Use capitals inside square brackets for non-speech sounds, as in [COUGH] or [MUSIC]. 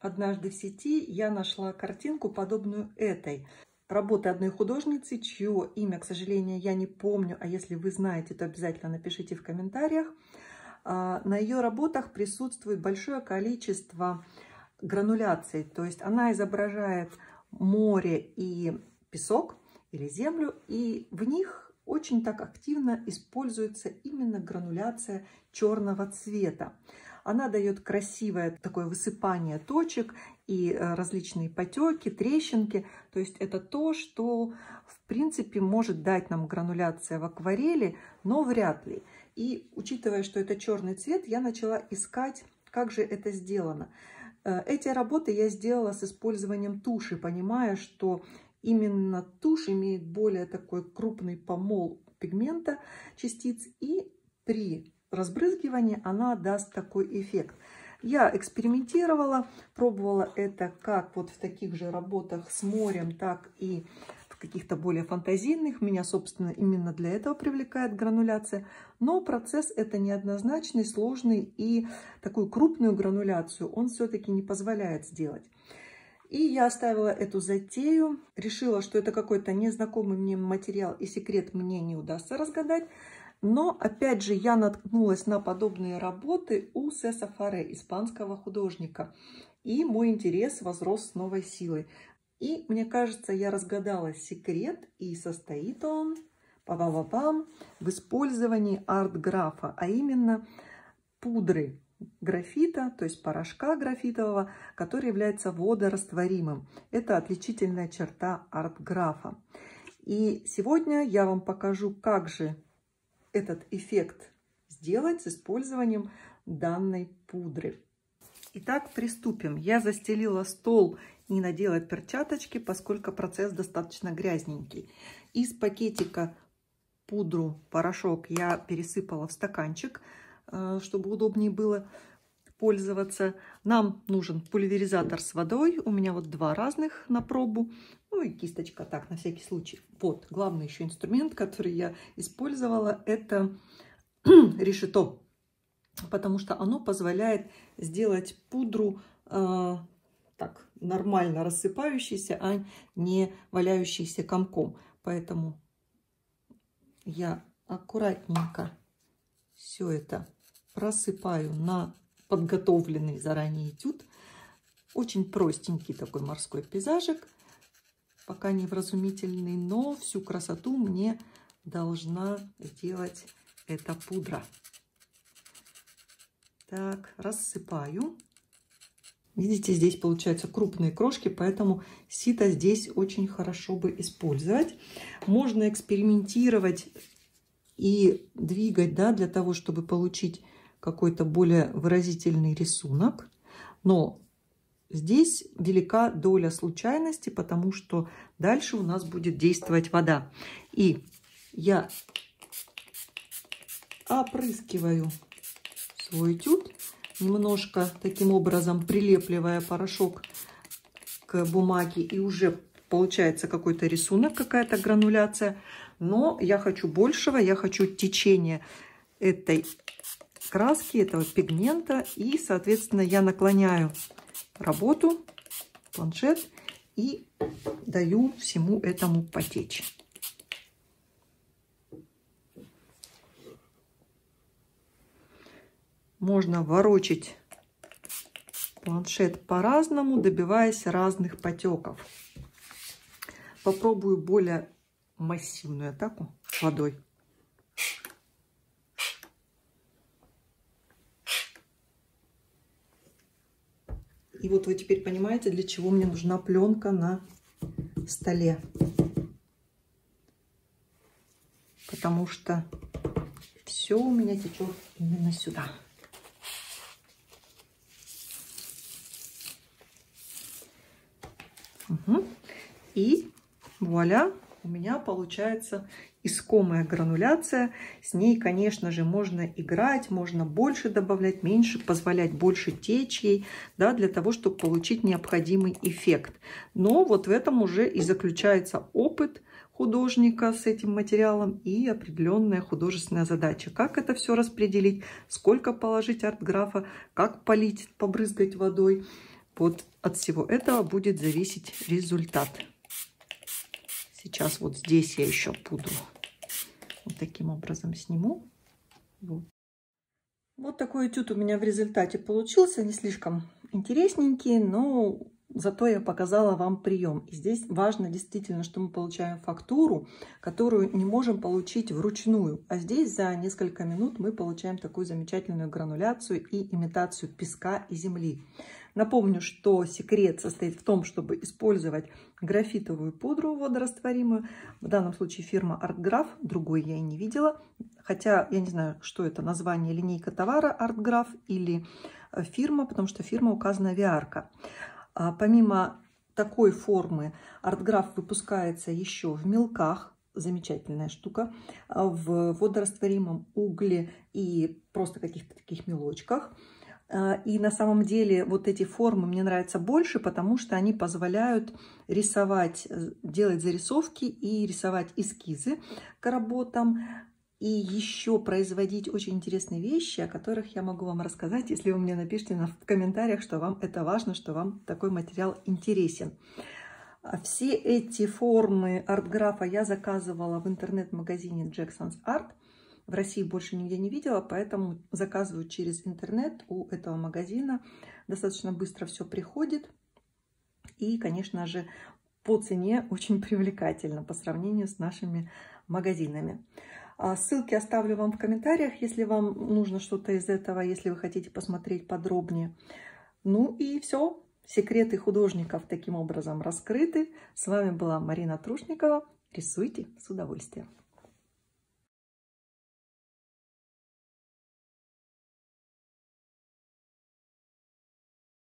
Однажды в сети я нашла картинку, подобную этой. Работы одной художницы, чье имя, к сожалению, я не помню, а если вы знаете, то обязательно напишите в комментариях. А, на ее работах присутствует большое количество грануляций, то есть она изображает море и песок или землю, и в них очень так активно используется именно грануляция черного цвета. Она дает красивое такое высыпание точек и э, различные потеки, трещинки. То есть это то, что в принципе может дать нам грануляция в акварели, но вряд ли. И учитывая, что это черный цвет, я начала искать, как же это сделано. Э, эти работы я сделала с использованием туши, понимая, что именно тушь имеет более такой крупный помол пигмента частиц и при разбрызгивания она даст такой эффект. Я экспериментировала, пробовала это как вот в таких же работах с морем, так и в каких-то более фантазийных. Меня, собственно, именно для этого привлекает грануляция. Но процесс это неоднозначный, сложный и такую крупную грануляцию он все-таки не позволяет сделать. И я оставила эту затею, решила, что это какой-то незнакомый мне материал и секрет мне не удастся разгадать. Но, опять же, я наткнулась на подобные работы у Сеса Фаре, испанского художника. И мой интерес возрос с новой силой. И, мне кажется, я разгадала секрет, и состоит он па -па -па в использовании арт-графа, а именно пудры графита, то есть порошка графитового, который является водорастворимым. Это отличительная черта арт-графа. И сегодня я вам покажу, как же этот эффект сделать с использованием данной пудры. Итак, приступим. Я застелила стол не надела перчаточки, поскольку процесс достаточно грязненький. Из пакетика пудру, порошок я пересыпала в стаканчик, э, чтобы удобнее было пользоваться. Нам нужен пульверизатор с водой. У меня вот два разных на пробу. Ну и кисточка так, на всякий случай. Вот, главный еще инструмент, который я использовала, это [CLEARS THROAT] решето. Потому что оно позволяет сделать пудру э, так нормально рассыпающейся, а не валяющейся комком. Поэтому я аккуратненько все это просыпаю на подготовленный заранее этюд. Очень простенький такой морской пейзажик, пока не вразумительный, но всю красоту мне должна сделать эта пудра. Так, рассыпаю. Видите, здесь получаются крупные крошки, поэтому сито здесь очень хорошо бы использовать. Можно экспериментировать и двигать, да, для того, чтобы получить какой-то более выразительный рисунок. Но здесь велика доля случайности, потому что дальше у нас будет действовать вода. И я опрыскиваю свой этюд, немножко таким образом прилепливая порошок к бумаге. И уже получается какой-то рисунок, какая-то грануляция. Но я хочу большего, я хочу течения этой краски, этого пигмента. И, соответственно, я наклоняю работу, планшет и даю всему этому потечь. Можно ворочить планшет по-разному, добиваясь разных потеков. Попробую более массивную атаку водой. И вот вы теперь понимаете, для чего мне нужна пленка на столе. Потому что все у меня течет именно сюда. Угу. И вуаля, у меня получается искомая грануляция. С ней, конечно же, можно играть, можно больше добавлять, меньше, позволять больше течь ей, да, для того, чтобы получить необходимый эффект. Но вот в этом уже и заключается опыт художника с этим материалом и определенная художественная задача. Как это все распределить, сколько положить арт-графа, как полить, побрызгать водой. Вот от всего этого будет зависеть результат. Сейчас вот здесь я еще пудру вот таким образом сниму. Вот. вот такой этюд у меня в результате получился. Не слишком интересненький, но Зато я показала вам прием. И здесь важно действительно, что мы получаем фактуру, которую не можем получить вручную. А здесь за несколько минут мы получаем такую замечательную грануляцию и имитацию песка и земли. Напомню, что секрет состоит в том, чтобы использовать графитовую пудру водорастворимую. В данном случае фирма ArtGraph, другой я и не видела. Хотя я не знаю, что это название линейка товара ArtGraph или э, фирма, потому что фирма указана Виарка. А помимо такой формы артграф выпускается еще в мелках, замечательная штука, а в водорастворимом угле и просто каких-то таких мелочках. А, и на самом деле вот эти формы мне нравятся больше, потому что они позволяют рисовать, э, делать зарисовки и рисовать эскизы к работам и еще производить очень интересные вещи, о которых я могу вам рассказать, если вы мне напишите в комментариях, что вам это важно, что вам такой материал интересен. А все эти формы артграфа я заказывала в интернет-магазине Jackson's Art. В России больше нигде не видела, поэтому заказываю через интернет у этого магазина. Достаточно быстро все приходит. И, конечно же, по цене очень привлекательно по сравнению с нашими магазинами. А ссылки оставлю вам в комментариях, если вам нужно что-то из этого, если вы хотите посмотреть подробнее. Ну и все. Секреты художников таким образом раскрыты. С вами была Марина Трушникова. Рисуйте с удовольствием.